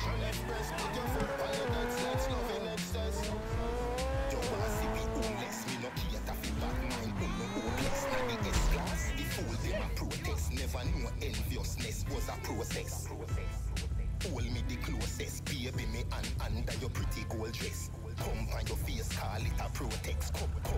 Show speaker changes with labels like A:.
A: trying express Put your foot on your Let love in excess You wanna see me homeless, me no care to feel bad mind no Now the S-class, the fool them a protest Never knew enviousness was a process Hold me the closest, baby me and under your pretty gold dress Come on your face, call it a protest Come, come